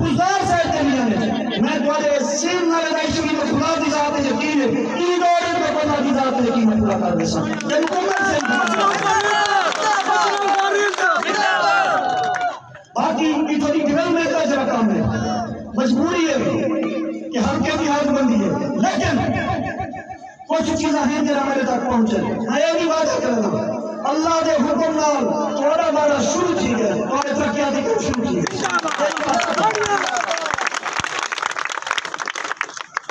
گزار سے چلی جانے میں دوارے سین نہ لگائی چکی میں خدا دی ذات یقین ہے۔ ای دورے میں خدا دی ذات یقین میں پورا کر دے سا یہ مکمل سے باقی یہ تھوڑی ڈیولپمنٹ کا جرا کام ہے۔ مجبوری ہے کہ ہم کے بھی حد بندی ہے۔ لیکن کچھ چیزیں ہیں جرا میرے تک پہنچے۔ میں یہ بھی وعدہ کرنا اللہ دے حکم نال تھوڑا بارا شروع تھی گئے تھوڑے ترقیاتی کم شروع تھی گئے